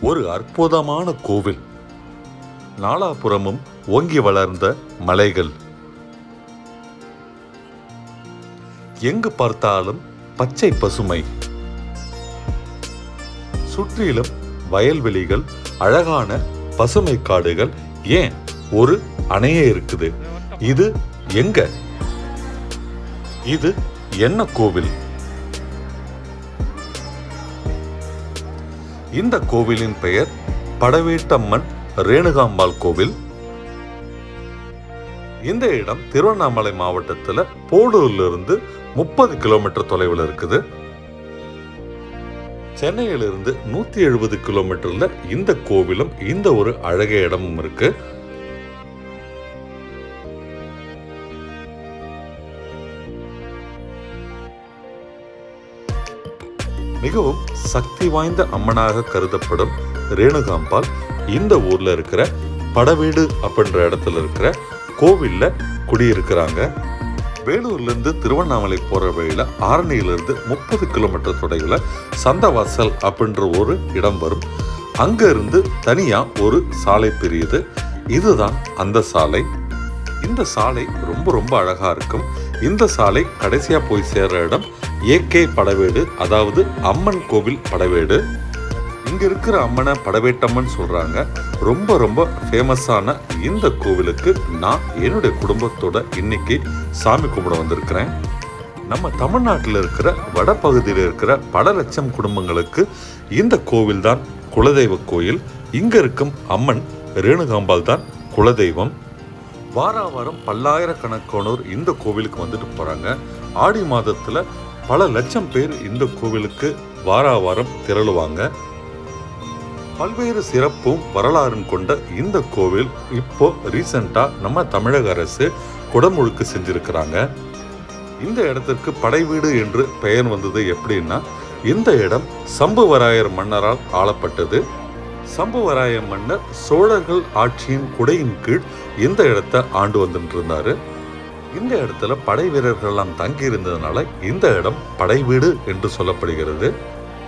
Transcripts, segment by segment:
ஒரு அற்புதமான கோவில். நாலாபுறமும் ஓங்கி வளர்ந்த மலைகள். எங்கு பார்த்தாலும் பச்சை பசுமை. சுற்றிலும் வயல்வெளிகள் அழகான பசுமை காடுகள் ஏன் ஒரு அணையே இருக்குது? இது எங்க? இது என்ன கோவில்? இந்த கோவிலின் பெயர் படவேட்டம்மன் ரேணுகாம்பாள் கோவில். இந்த இடம் திருவண்ணாமலை மாவட்டத்துல போடூர்ல இருந்து முப்பது கிலோமீட்டர் தொலைவில் இருக்குது. சென்னையிலிருந்து நூத்தி எழுபது கிலோமீட்டர்ல இந்த கோவிலும் இந்த ஒரு அழகிய இடமும் இருக்கு. மிகவும் சக்தி வாய்ந்த அம்மனாக கருதப்படும் ரேணுகாம்பாள் இந்த ஊர்ல இருக்கிற படவீடு அப்படின்ற இடத்துல இருக்கிற கோவில்ல குடியிருக்கிறாங்க. வேலூர்ல இருந்து திருவண்ணாமலை போற வழியில ஆரணியிலிருந்து முப்பது கிலோமீட்டர் தொலைவில் சந்தவாசல் அப்படின்ற ஒரு இடம் வரும். அங்க இருந்து தனியா ஒரு சாலை பிரியுது. இதுதான் அந்த சாலை. இந்த சாலை ரொம்ப ரொம்ப அழகா இருக்கும். இந்த சாலை கடைசியா போய் சேர்ற இடம் ஏகே படவேடு அதாவது அம்மன் கோவில் படவேடு. இங்க இருக்கிற அம்மனை படவேட்டம்மன் சொல்றாங்க. ரொம்ப ரொம்ப ஃபேமஸான இந்த கோவிலுக்கு நான் என்னுடைய குடும்பத்தோட இன்னைக்கு சாமி கும்பிட வந்திருக்கிறேன். நம்ம தமிழ்நாட்டில் இருக்கிற வடபகுதியில் இருக்கிற பல லட்சம் குடும்பங்களுக்கு இந்த கோவில் தான் குலதெய்வ கோயில். இங்க இருக்கும் அம்மன் ரேணுகாம்பால் தான் குலதெய்வம். வார வாரம் பல்லாயிரக்கணக்கானோர் இந்த கோவிலுக்கு வந்துட்டு போறாங்க. ஆடி மாதத்துல பல லட்சம் பேர் இந்த கோவிலுக்கு வாரா வாரம் திரளுவாங்க. பல்வேறு சிறப்பும் வரலாறும் கொண்ட இந்த கோவில் இப்போ ரீசண்டாக நம்ம தமிழக அரசு குடமுழுக்கு செஞ்சுருக்கிறாங்க. இந்த இடத்திற்கு படைவீடு என்று பெயர் வந்தது எப்படின்னா இந்த இடம் சம்புவராயர் மன்னரால் ஆளப்பட்டது. சம்புவராய மன்னர் சோழர்கள் ஆட்சியின் குடையின் கீழ் இந்த இடத்தை ஆண்டு வந்துட்டு இருந்தாரு. இந்த இடத்துல படை வீரர்கள் எல்லாம் தங்கி இருந்ததுனால இந்த இடம் படை வீடு என்று சொல்லப்படுகிறது.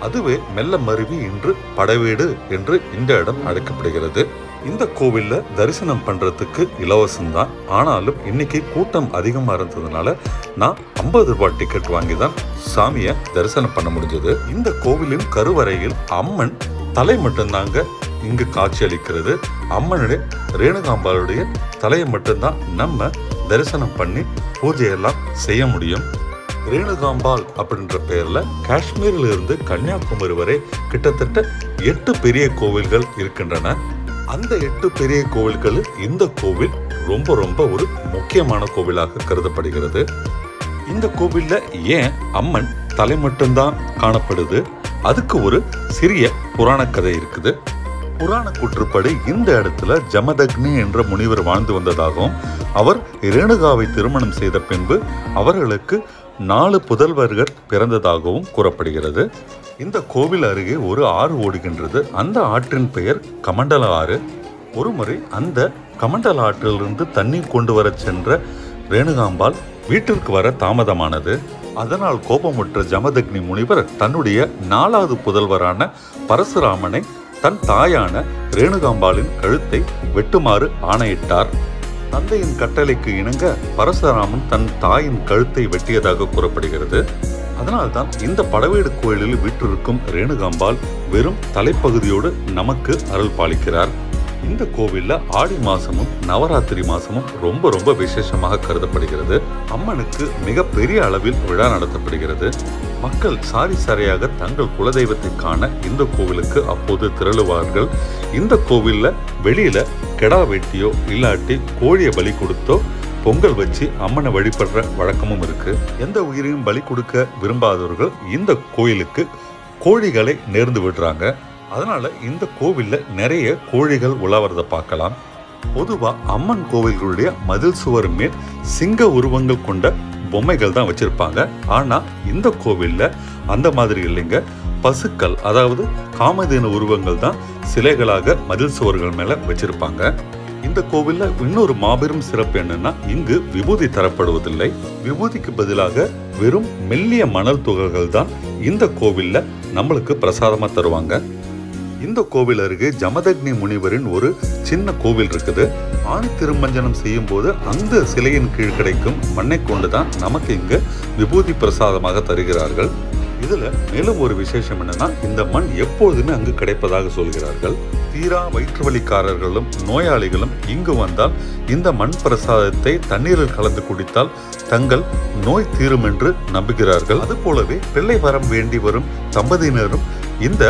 அதுவே மெல்ல மருவி இன்று படைவீடு என்று இந்த இடம் அழைக்கப்படுகிறது. இந்த கோவில்ல தரிசனம் பண்றதுக்கு இலவசம்தான். ஆனாலும் இன்னைக்கு கூட்டம் அதிகமா இருந்ததுனால நான் ஐம்பது ரூபாய் டிக்கெட் வாங்கி தான் சாமியை தரிசனம் பண்ண முடிஞ்சது. இந்த கோவிலின் கருவறையில் அம்மன் தலை மட்டும்தாங்க இங்கு காட்சி அளிக்கிறது. அம்மனுடைய ரேணுகாம்பாளுடைய தலையை மட்டும்தான் நம்ம தரிசனம் பண்ணி பூஜையெல்லாம் செய்ய முடியும். ரேணுகாம்பாள் அப்படின்ற பெயரில் காஷ்மீரில் இருந்து கன்னியாகுமரி வரை கிட்டத்தட்ட எட்டு பெரிய கோவில்கள் இருக்கின்றன. அந்த எட்டு பெரிய கோவில்களில் இந்த கோவில் ரொம்ப ரொம்ப ஒரு முக்கியமான கோவிலாக கருதப்படுகிறது. இந்த கோவிலில் ஏன் அம்மன் தலை மட்டும்தான் காணப்படுது? அதுக்கு ஒரு சிறிய புராண கதை இருக்குது. புராண கூற்றுப்படி இந்த இடத்துல ஜமதக்னி என்ற முனிவர் வாழ்ந்து வந்ததாகவும் அவர் ரேணுகாவை திருமணம் செய்த பின்பு அவர்களுக்கு நாலு புதல்வர்கள் பிறந்ததாகவும் கூறப்படுகிறது. இந்த கோவில் அருகே ஒரு ஆறு ஓடுகின்றது. அந்த ஆற்றின் பெயர் கமண்டல ஆறு. ஒருமுறை அந்த கமண்டல ஆற்றிலிருந்து தண்ணீர் கொண்டு வரச் சென்ற ரேணுகாம்பாள் வீட்டிற்கு வர தாமதமானது. அதனால் கோபமுற்ற ஜமதக்னி முனிவர் தன்னுடைய நாலாவது புதல்வரான பரசுராமனை தன் தாயான ரேணுகாம்பாளின் கழுத்தை வெட்டுமாறு ஆணையிட்டார். தந்தையின் கட்டளைக்கு இணங்க பரசுராமன் தன் தாயின் கழுத்தை வெட்டியதாக கூறப்படுகிறது. அதனால்தான் இந்த படவேடு கோயிலில் வீற்றிருக்கும் ரேணுகாம்பாள் வெறும் தலைப்பகுதியோடு நமக்கு அருள் பாலிக்கிறார். இந்த கோவில்ல ஆடி மாசமும் நவராத்திரி மாசமும் ரொம்ப ரொம்ப விசேஷமாக கருதப்படுகிறது. அம்மனுக்கு மிகப்பெரிய அளவில் விழா நடத்தப்படுகிறது. மக்கள் சாரி சாரியாக தங்கள் குலதெய்வத்தை காண இந்த கோவிலுக்கு அப்போது திரளுவார்கள். இந்த கோவிலில் வெளியில கெடா வெட்டியோ இல்லாட்டி கோழியை பலி கொடுத்தோ பொங்கல் வச்சு அம்மனை வழிபடுற வழக்கமும் இருக்கு. எந்த உயிரையும் பலி கொடுக்க விரும்பாதவர்கள் இந்த கோயிலுக்கு கோழிகளை நேர்ந்து விடுறாங்க. அதனால இந்த கோவில்ல நிறைய கோழிகள் உலாவறத பார்க்கலாம். பொதுவா அம்மன் கோவில்களுடைய மதில் சுவர் மேல் சிங்க உருவங்கள் கொண்ட பொம்மைகள் தான் வச்சிருப்பாங்க. ஆனா இந்த கோவில்ல அந்த மாதிரி இல்லைங்க. பசுக்கள் அதாவது காமதேன உருவங்கள் தான் சிலைகளாக மதில் சுவர்கள் மேல வச்சிருப்பாங்க. இந்த கோவில்ல இன்னொரு மாபெரும் சிறப்பு என்னன்னா இங்கு விபூதி தரப்படுவதில்லை. விபூதிக்கு பதிலாக வெறும் மெல்லிய மணல் துகள்கள் தான் இந்த கோவில்ல நம்மளுக்கு பிரசாதமா தருவாங்க. இந்த கோவில் அருகே ஜமதக்னி முனிவரின் ஒரு சின்ன கோவில் இருக்குது. ஆணி திருமஞ்சனம் செய்யும் போது அந்த சிலையின் கீழ் கிடைக்கும் மண்ணை கொண்டு தான் நமக்கு இங்கு விபூதி பிரசாதமாக தருகிறார்கள். இதுல மேலும் ஒரு விசேஷம் என்னன்னா இந்த மண் எப்பொழுதுமே அங்கு கிடைப்பதாக சொல்கிறார்கள். தீரா வயிற்றுவலிக்காரர்களும் நோயாளிகளும் இங்கு வந்தால் இந்த மண் பிரசாதத்தை தண்ணீரில் கலந்து குடித்தால் தங்கள் நோய் தீரும் என்று நம்புகிறார்கள். அதுபோலவே பிள்ளை வரம் வேண்டி வரும் தம்பதியினரும் இந்த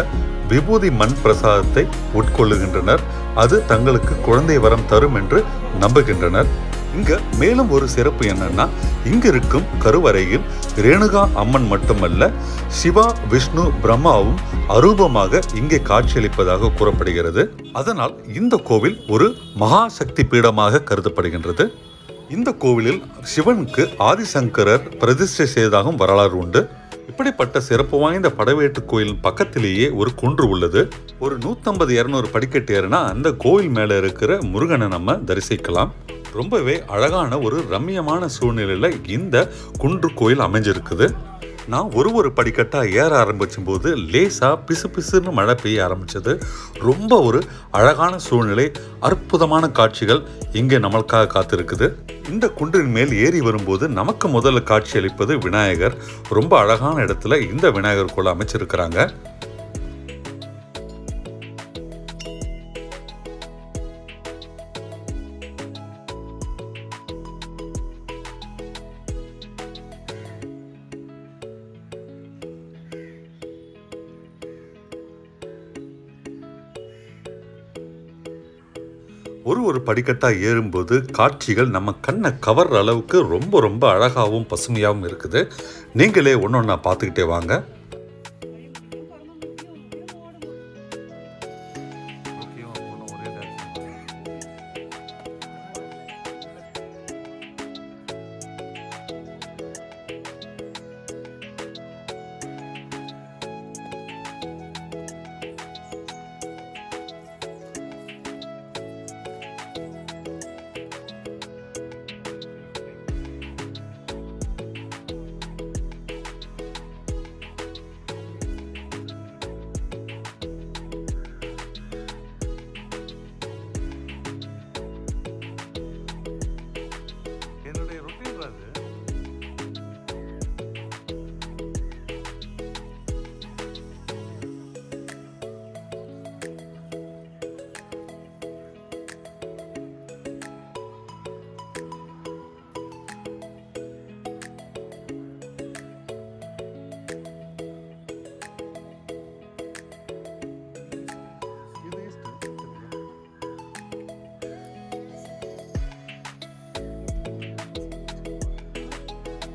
விபூதி மண் பிரசாதத்தை உட்கொள்ளுகின்றனர். அது தங்களுக்கு குழந்தை வரம் தரும் என்று நம்புகின்றனர். இங்க மேலும் ஒரு சிறப்பு என்னன்னா இங்க இருக்கும் கருவறையில் ரேணுகா அம்மன் மட்டுமல்ல சிவா விஷ்ணு பிரம்மாவும் அரூபமாக இங்கே காட்சியளிப்பதாக கூறப்படுகிறது. அதனால் இந்த கோவில் ஒரு மகா சக்தி பீடமாக கருதப்படுகின்றது. இந்த கோவிலில் சிவனுக்கு ஆதிசங்கரர் பிரதிஷ்டை செய்ததாகவும் வரலாறு உண்டு. இப்படிப்பட்ட சிறப்பு வாய்ந்த படவேட்டு கோயில் பக்கத்திலேயே ஒரு குன்று உள்ளது. ஒரு நூத்தம்பது இருநூறு படிக்கட்டு ஏறுனா அந்த கோயில் மேல இருக்கிற முருகனை நம்ம தரிசிக்கலாம். ரொம்பவே அழகான ஒரு ரம்மியமான சூழ்நிலையில இந்த குன்று கோயில் அமைஞ்சிருக்குது. நான் ஒரு ஒரு படிக்கட்டாக ஏற ஆரம்பிச்சும் போது லேசாக பிசு பிசுன்னு மழை பெய்ய ஆரம்பித்தது ரொம்ப ஒரு அழகான சூழ்நிலை அற்புதமான காட்சிகள் இங்கே நம்மளுக்காக காத்திருக்குது. இந்த குன்றின் மேல் ஏறி வரும்போது நமக்கு முதல்ல காட்சி அளிப்பது விநாயகர். ரொம்ப அழகான இடத்துல இந்த விநாயகர் கோல அமைச்சிருக்கிறாங்க. ஒரு ஒரு படிக்கட்டாக ஏறும்போது காட்சிகள் நம்ம கண்ணை கவர்ற அளவுக்கு ரொம்ப ரொம்ப அழகாகவும் பசுமையாகவும் இருக்குது. நீங்களே ஒன்று ஒன்றா பார்த்துக்கிட்டே வாங்க.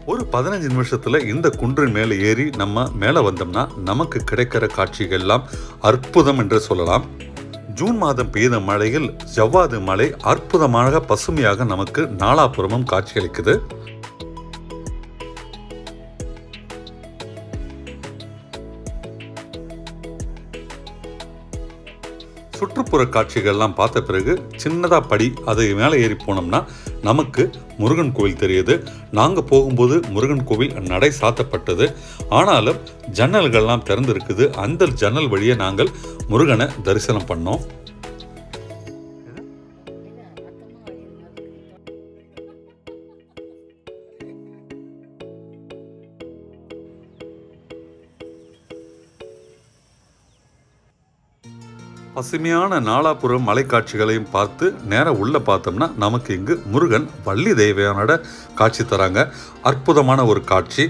ஒரு பதினஞ்சு நிமிஷத்துல இந்த குன்றின் மேலே ஏறி நம்ம மேலே வந்தோம்னா நமக்கு கிடைக்கிற காட்சிகள் எல்லாம் அற்புதம் என்று சொல்லலாம். ஜூன் மாதம் பெய்த மழையில் ஜவ்வாது மலை அற்புதமாக பசுமையாக நமக்கு நாலாபுரமும் காட்சியளிக்குது. சுற்றுப்புற காட்சிகள்லாம் பார்த்த பிறகு சின்னதாக படி அது மேலே ஏறி போனோம்னா நமக்கு முருகன் கோவில் தெரியுது. நாங்கள் போகும்போது முருகன் கோவில் நடை சாத்தப்பட்டது. ஆனாலும் ஜன்னல்கள்லாம் திறந்துருக்குது. அந்த ஜன்னல் வழியே நாங்கள் முருகனை தரிசனம் பண்ணோம். பசுமையான நாலாபுரம் மலைக்காட்சிகளையும் பார்த்து நேராக உள்ளே பார்த்தோம்னா நமக்கு இங்கு முருகன் வள்ளி தேவையானோட காட்சி தராங்க. அற்புதமான ஒரு காட்சி.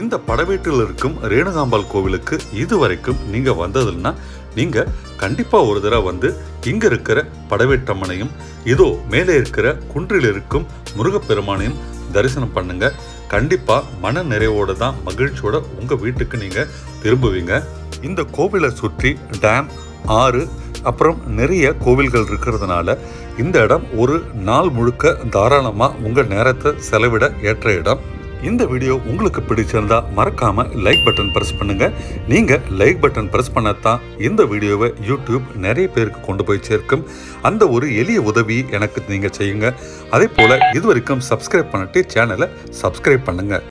இந்த படவீட்டில் இருக்கும் ரேணுகாம்பாள் கோவிலுக்கு இதுவரைக்கும் நீங்கள் வந்ததுன்னா நீங்கள் கண்டிப்பாக ஒரு தடவை வந்து இங்கே இருக்கிற படவேட்டம்மனையும் இதோ மேலே இருக்கிற குன்றில் இருக்கும் முருகப்பெருமானையும் தரிசனம் பண்ணுங்கள் கண்டிப்பாக மன நிறைவோடு தான் மகிழ்ச்சியோட உங்கள் வீட்டுக்கு நீங்கள் திரும்புவீங்க. இந்த கோவிலை சுற்றி டேம் ஆறு அப்புறம் நிறைய கோவில்கள் இருக்கிறதுனால இந்த இடம் ஒரு நாள் முழுக்க தாராளமாக உங்கள் நேரத்தை செலவிட ஏற்ற இடம். இந்த வீடியோ உங்களுக்கு பிடிச்சிருந்தா மறக்காம லைக் பட்டன் ப்ரெஸ் பண்ணுங்க. நீங்க லைக் பட்டன் ப்ரெஸ் பண்ணத்தான் இந்த வீடியோவை யூடியூப் நிறைய பேருக்கு கொண்டு போய் சேர்க்கும். அந்த ஒரு எளிய உதவி எனக்கு நீங்க செய்யுங்க. அதே போல இது வரைக்கும் சப்ஸ்கிரைப் பண்ணிட்டு சேனலை சப்ஸ்கிரைப் பண்ணுங்க.